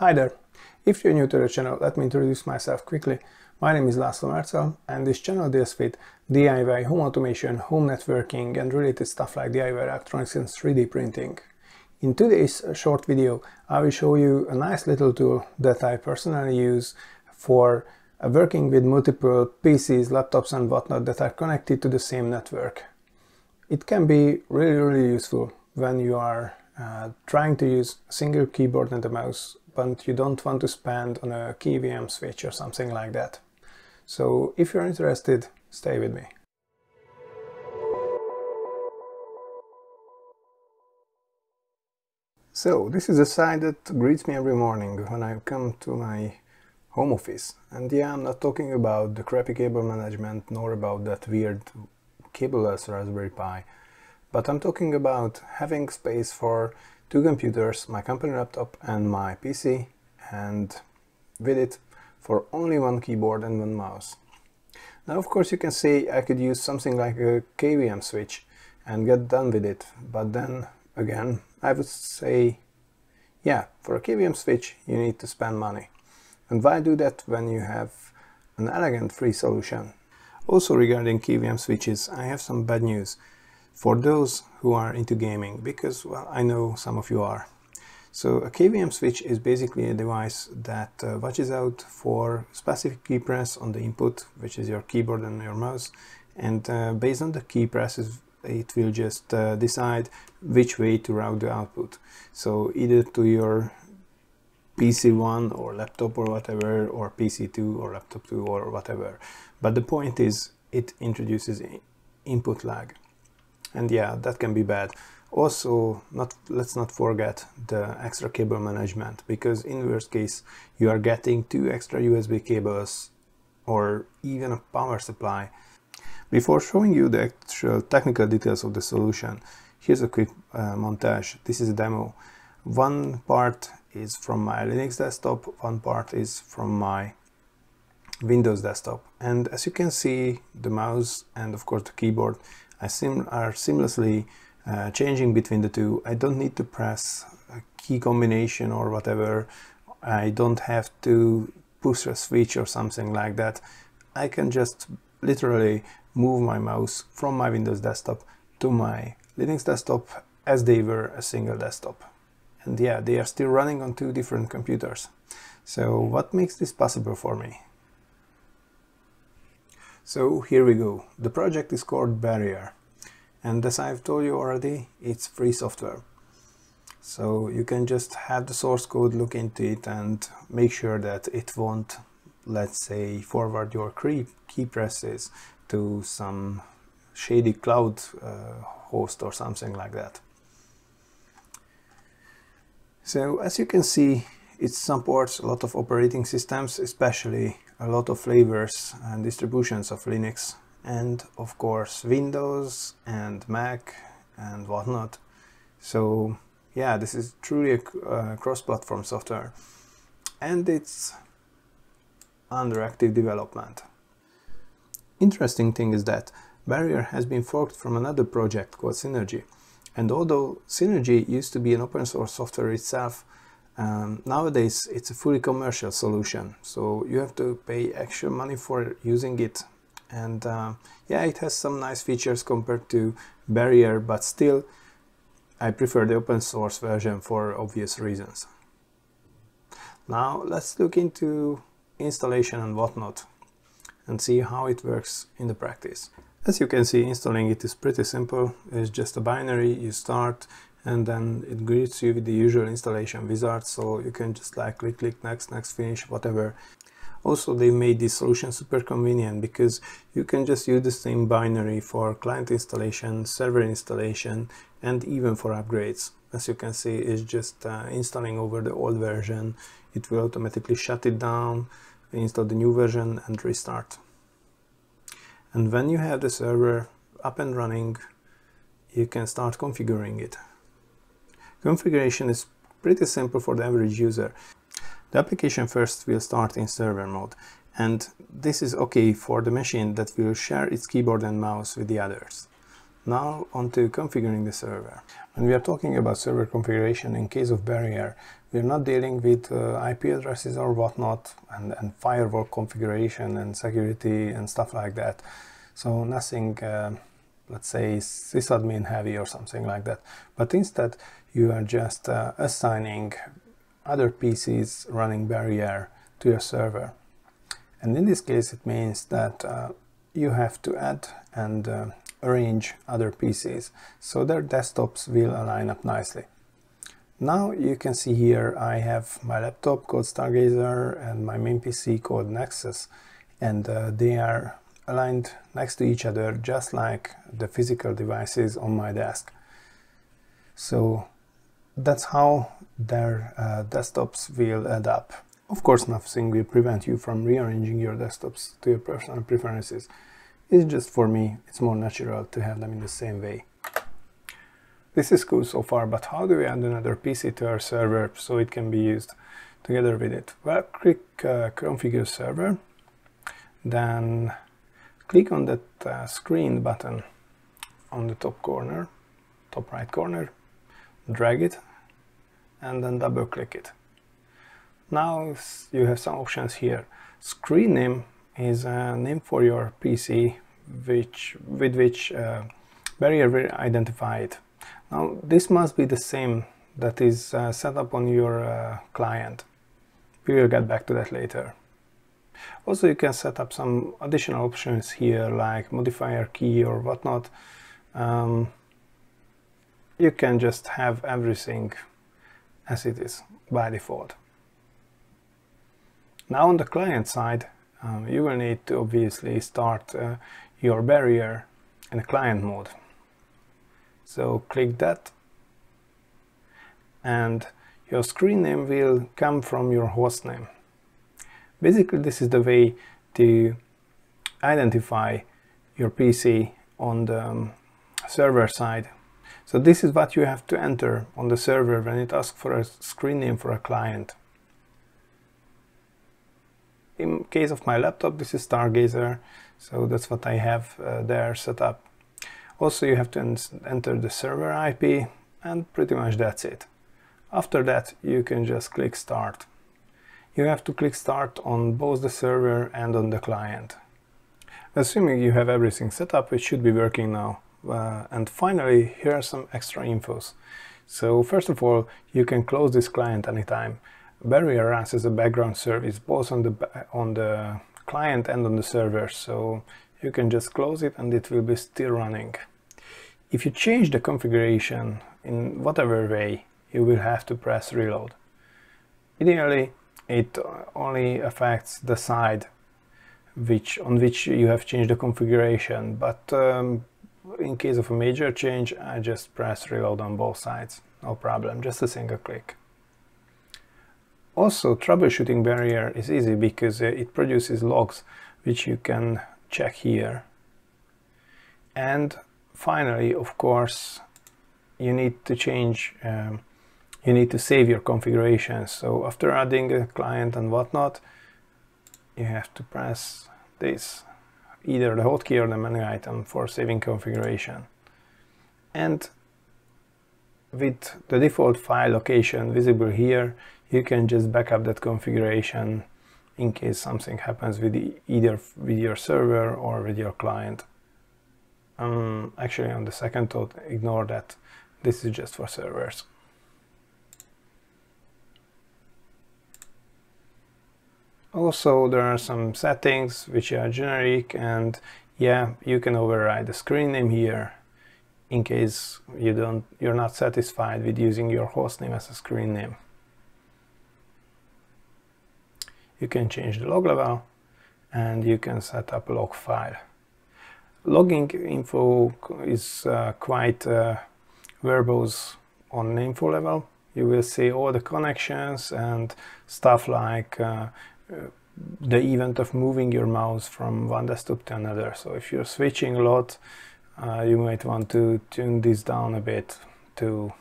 Hi there! If you're new to the channel, let me introduce myself quickly. My name is László Mercel and this channel deals with DIY, home automation, home networking and related stuff like DIY electronics and 3D printing. In today's short video, I will show you a nice little tool that I personally use for uh, working with multiple PCs, laptops and whatnot that are connected to the same network. It can be really, really useful when you are uh, trying to use single keyboard and a mouse but you don't want to spend on a KVM switch or something like that. So if you're interested, stay with me. So this is a site that greets me every morning when I come to my home office. And yeah, I'm not talking about the crappy cable management nor about that weird cableless Raspberry Pi, but I'm talking about having space for two computers, my company laptop and my PC, and with it for only one keyboard and one mouse. Now of course you can say I could use something like a KVM switch and get done with it, but then again I would say yeah, for a KVM switch you need to spend money. And why do that when you have an elegant free solution? Also regarding KVM switches, I have some bad news for those who are into gaming because well I know some of you are. So a KVM switch is basically a device that uh, watches out for specific key press on the input which is your keyboard and your mouse and uh, based on the key presses it will just uh, decide which way to route the output. So either to your PC1 or laptop or whatever or PC2 or laptop 2 or whatever. But the point is it introduces input lag and yeah that can be bad. Also not let's not forget the extra cable management because in worst case you are getting two extra USB cables or even a power supply. Before showing you the actual technical details of the solution here's a quick uh, montage. This is a demo. One part is from my Linux desktop one part is from my Windows desktop. And as you can see the mouse and of course the keyboard sim are seamlessly uh, changing between the two. I don't need to press a key combination or whatever. I don't have to push a switch or something like that. I can just literally move my mouse from my Windows desktop to my Linux desktop as they were a single desktop. And yeah, they are still running on two different computers. So what makes this possible for me? So here we go. The project is called Barrier. And as I've told you already, it's free software. So you can just have the source code, look into it and make sure that it won't, let's say, forward your key presses to some shady cloud uh, host or something like that. So as you can see, it supports a lot of operating systems, especially a lot of flavors and distributions of Linux and of course Windows and Mac and whatnot. So yeah, this is truly a uh, cross-platform software and it's under active development. Interesting thing is that Barrier has been forked from another project called Synergy. And although Synergy used to be an open source software itself, um, nowadays it's a fully commercial solution, so you have to pay extra money for using it. And uh, yeah, it has some nice features compared to Barrier, but still I prefer the open source version for obvious reasons. Now let's look into installation and whatnot and see how it works in the practice. As you can see, installing it is pretty simple. It's just a binary, you start, and then it greets you with the usual installation wizard so you can just like click click next next finish whatever. Also they made this solution super convenient because you can just use the same binary for client installation server installation and even for upgrades. As you can see it's just uh, installing over the old version. It will automatically shut it down install the new version and restart. And when you have the server up and running you can start configuring it Configuration is pretty simple for the average user. The application first will start in server mode and this is okay for the machine that will share its keyboard and mouse with the others. Now on to configuring the server. When we are talking about server configuration in case of barrier, we're not dealing with uh, IP addresses or whatnot and, and, firewall configuration and security and stuff like that. So nothing, uh, let's say, sysadmin heavy or something like that. But instead, you are just uh, assigning other PCs running barrier to your server. And in this case, it means that uh, you have to add and uh, arrange other PCs so their desktops will align up nicely. Now you can see here I have my laptop called Stargazer and my main PC called Nexus and uh, they are aligned next to each other just like the physical devices on my desk. So that's how their uh, desktops will add up. Of course nothing will prevent you from rearranging your desktops to your personal preferences. It's just for me, it's more natural to have them in the same way. This is cool so far, but how do we add another PC to our server so it can be used together with it? Well, click uh, configure server, then click on that uh, screen button on the top corner, top right corner, drag it, and then double click it. Now you have some options here. Screen name is a name for your PC which, with which uh, barrier will identify it. Now this must be the same that is uh, set up on your uh, client. We will get back to that later. Also you can set up some additional options here like modifier key or whatnot. Um, you can just have everything as it is by default. Now on the client side um, you will need to obviously start uh, your barrier in client mode. So click that and your screen name will come from your host name. Basically this is the way to identify your PC on the um, server side. So this is what you have to enter on the server when it asks for a screen name for a client. In case of my laptop this is Stargazer so that's what I have uh, there set up. Also you have to enter the server IP and pretty much that's it. After that you can just click start. You have to click start on both the server and on the client. Assuming you have everything set up, it should be working now. Uh, and finally, here are some extra infos. So first of all, you can close this client anytime. Barrier runs as a background service both on the, on the client and on the server, so you can just close it and it will be still running. If you change the configuration in whatever way, you will have to press reload. Ideally, it only affects the side which on which you have changed the configuration, but um, in case of a major change, I just press reload on both sides. No problem, just a single click. Also, troubleshooting barrier is easy because uh, it produces logs which you can check here. And finally, of course, you need to change, um, you need to save your configuration. So after adding a client and whatnot, you have to press this, either the hotkey or the menu item for saving configuration. And with the default file location visible here, you can just back up that configuration in case something happens with the, either with your server or with your client. Um, actually on the second thought, ignore that. This is just for servers. Also, there are some settings which are generic and yeah, you can override the screen name here in case you don't, you're not satisfied with using your hostname as a screen name. You can change the log level and you can set up a log file logging info is uh, quite uh, verbose on info level. You will see all the connections and stuff like uh, the event of moving your mouse from one desktop to another. So if you're switching a lot, uh, you might want to tune this down a bit to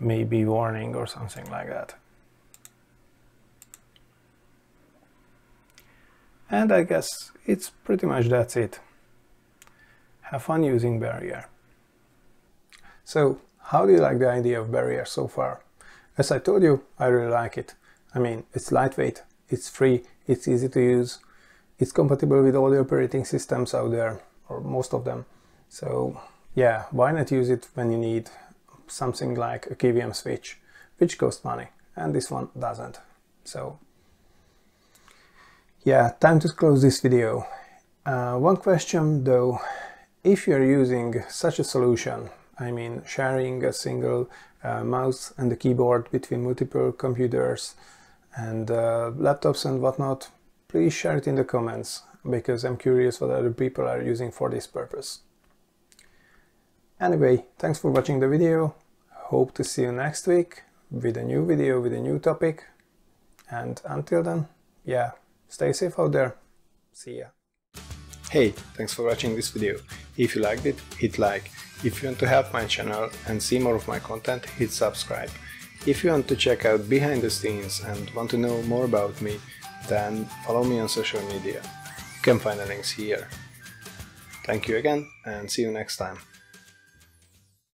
maybe warning or something like that. And I guess it's pretty much that's it have fun using Barrier. So How do you like the idea of Barrier so far? As I told you, I really like it. I mean, it's lightweight, it's free, it's easy to use, it's compatible with all the operating systems out there, or most of them. So yeah, why not use it when you need something like a KVM switch, which costs money, and this one doesn't. So yeah, time to close this video. Uh, one question though, if you're using such a solution, I mean sharing a single uh, mouse and a keyboard between multiple computers and uh, laptops and whatnot, please share it in the comments because I'm curious what other people are using for this purpose. Anyway, thanks for watching the video. Hope to see you next week with a new video with a new topic. And until then, yeah, stay safe out there. See ya. Hey, thanks for watching this video. If you liked it, hit like. If you want to help my channel and see more of my content, hit subscribe. If you want to check out behind the scenes and want to know more about me, then follow me on social media. You can find the links here. Thank you again and see you next time.